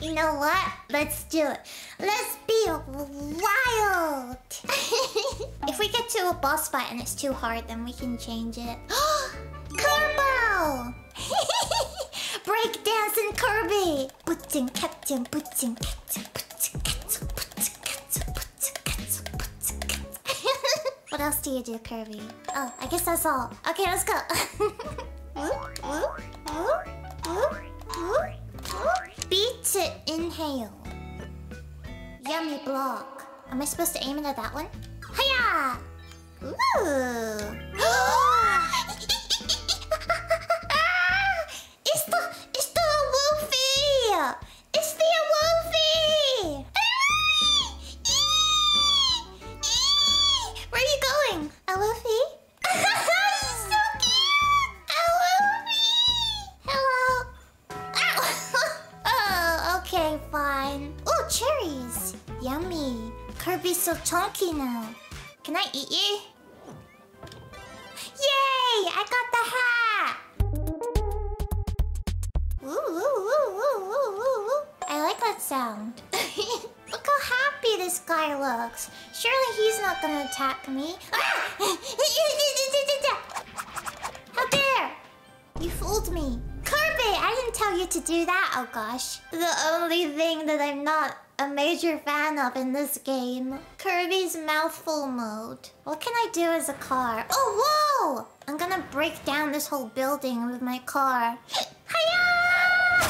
You know what? Let's do it. Let's be wild. if we get to a boss fight and it's too hard, then we can change it. Kerbo! Break dancing Kirby! Putin, captain, putin, captain, putin, captain, putin, captain, putin, captain, putin, captain. What else do you do, Kirby? Oh, I guess that's all. Okay, let's go. inhale. Yummy block. Am I supposed to aim it at that one? Hiya! Ooh! so chunky now. Can I eat you? Yay! I got the hat! Ooh, ooh, ooh. I like that sound. Look how happy this guy looks. Surely he's not gonna attack me. Ah! to do that, oh gosh. The only thing that I'm not a major fan of in this game. Kirby's mouthful mode. What can I do as a car? Oh, whoa! I'm gonna break down this whole building with my car. Hiya!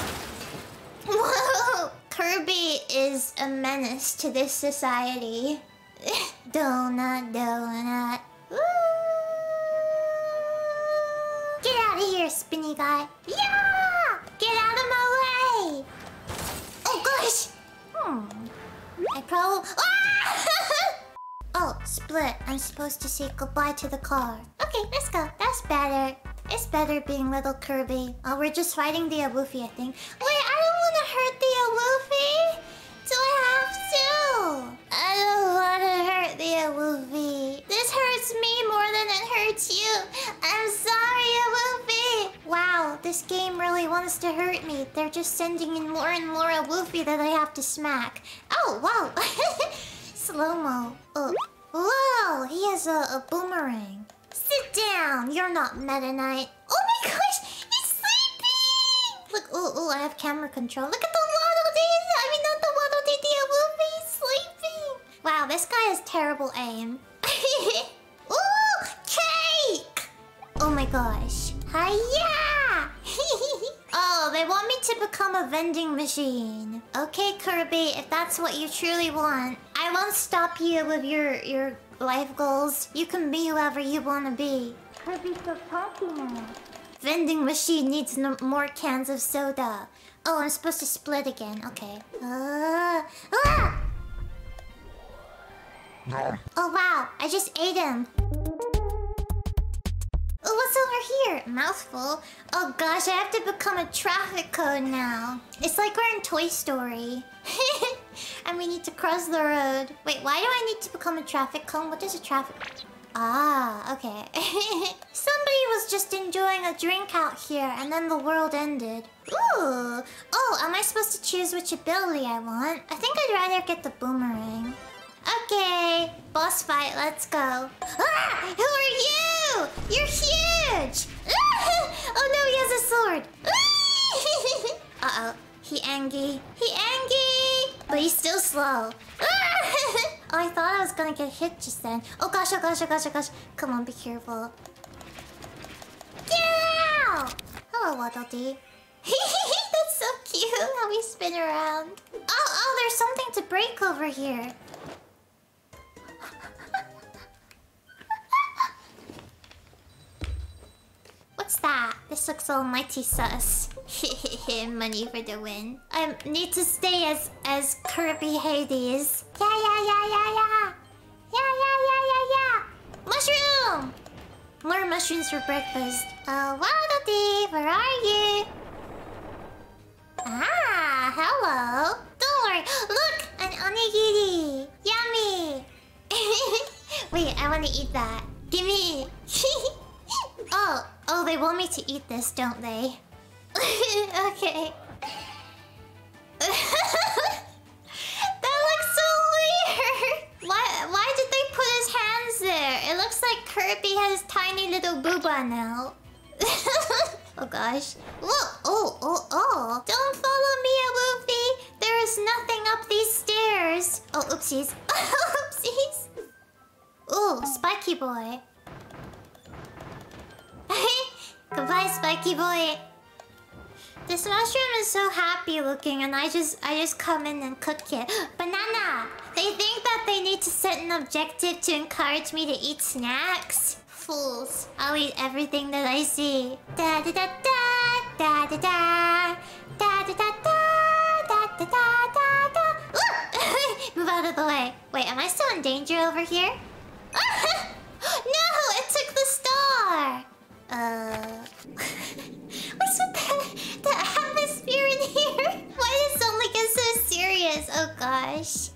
Whoa! Kirby is a menace to this society. donut, donut. Get out of here, spinny guy. Yeah! Get out of my way! Oh gosh! Hmm. I probably. Ah! oh, split. I'm supposed to say goodbye to the car. Okay, let's go. That's better. It's better being little Kirby. Oh, we're just fighting the Awoofy, I think. Wait, this game really wants to hurt me. They're just sending in more and more Awoofy that I have to smack. Oh, wow. Slow-mo. Oh. Whoa, he has a, a boomerang. Sit down. You're not Meta Knight. Oh my gosh, he's sleeping. Look, oh, oh, I have camera control. Look at the Waddle Dee. I mean, not the Waddle Dee, the Awoofy. He's sleeping. Wow, this guy has terrible aim. Ooh, cake! Oh my gosh. Hiya! They want me to become a vending machine. Okay, Kirby, if that's what you truly want, I won't stop you with your your life goals. You can be whoever you want to be. Kirby's so talky now. Vending machine needs no more cans of soda. Oh, I'm supposed to split again. Okay. Uh, ah! Oh wow, I just ate him. Over here? Mouthful. Oh gosh, I have to become a traffic cone now. It's like we're in Toy Story. and we need to cross the road. Wait, why do I need to become a traffic cone? What is a traffic... Ah, okay. Somebody was just enjoying a drink out here and then the world ended. Ooh. Oh, am I supposed to choose which ability I want? I think I'd rather get the boomerang. Okay, boss fight, let's go. Ah! Who are you? You're huge! Oh no, he has a sword! Uh-oh, he angry. He angry! But he's still slow. Oh, I thought I was gonna get hit just then. Oh gosh, oh gosh, oh gosh, oh gosh. Come on, be careful. Out! Hello, Waddle Dee. That's so cute how we spin around. Oh, oh, there's something to break over here. What's that? This looks almighty sus. Money for the win. I need to stay as as Kirby Hades. Yeah, yeah, yeah, yeah, yeah. Yeah, yeah, yeah, yeah, yeah. Mushroom! More mushrooms for breakfast. Uh, Waddle where are you? Ah, hello. Don't worry. Look, an onigiri. Yummy. Wait, I want to eat that. Give me. oh, Oh, they want me to eat this, don't they? okay. that looks so weird! Why, why did they put his hands there? It looks like Kirby has tiny little booba now. oh gosh. Whoa! Oh, oh, oh! Don't follow me, awoofy. There is nothing up these stairs! Oh, oopsies. oopsies! Oh, spiky boy. Goodbye, spiky boy. This mushroom is so happy looking and I just I just come in and cook it. Banana! They think that they need to set an objective to encourage me to eat snacks. Fools. I'll eat everything that I see. Da da da da da da da da da da da da da da da Move out of the way. Wait, am I still in danger over here? no! It took the star! Uh...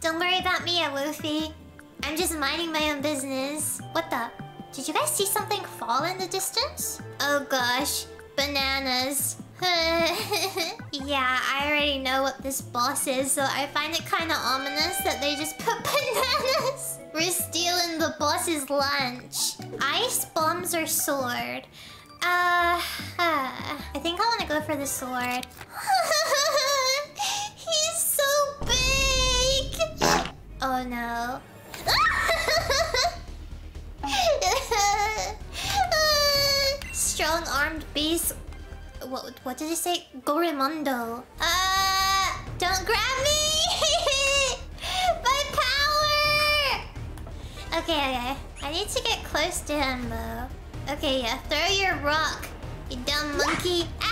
Don't worry about me, Luffy. I'm just minding my own business. What the? Did you guys see something fall in the distance? Oh gosh. Bananas. yeah, I already know what this boss is, so I find it kind of ominous that they just put bananas. We're stealing the boss's lunch. Ice bombs or sword? Uh, uh, I think I want to go for the sword. Oh no. Strong armed beast. What, what did he say? Gorimondo. Uh, don't grab me! My power! Okay, okay. I need to get close to him though. Okay, yeah. Throw your rock, you dumb monkey. Ow!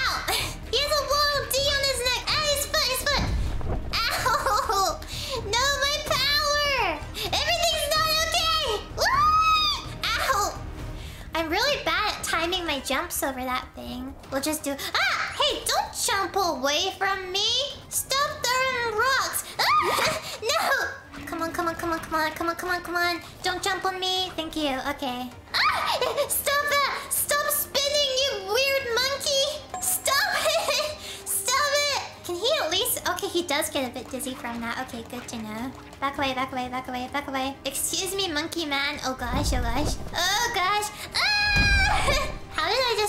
I'm really bad at timing my jumps over that thing. We'll just do... Ah! Hey, don't jump away from me! Stop throwing rocks! Ah! no! Come on, come on, come on, come on, come on, come on, come on. Don't jump on me. Thank you. Okay. Ah! Stop it! Stop spinning, you weird monkey! Stop it! Stop it! Can he at least... Okay, he does get a bit dizzy from that. Okay, good to know. Back away, back away, back away, back away. Excuse me, monkey man. Oh gosh, oh gosh. Oh gosh.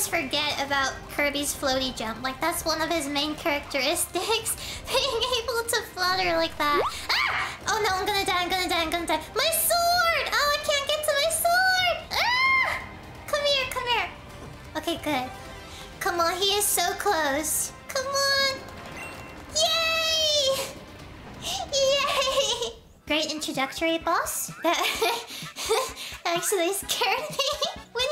Forget about Kirby's floaty jump? Like, that's one of his main characteristics. Being able to flutter like that. Ah! Oh no, I'm gonna die, I'm gonna die, I'm gonna die. My sword! Oh, I can't get to my sword! Ah! Come here, come here. Okay, good. Come on, he is so close. Come on. Yay! Yay! Great introductory boss. That actually scared me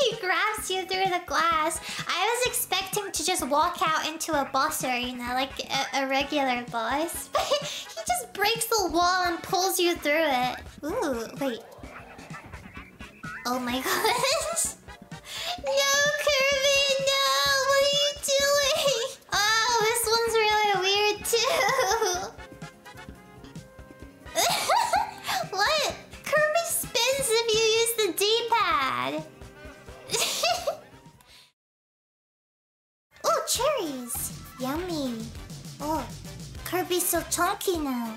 he grabs you through the glass. I was expecting to just walk out into a boss arena like a, a regular boss. But he just breaks the wall and pulls you through it. Ooh, wait. Oh my gosh. No, chunky now.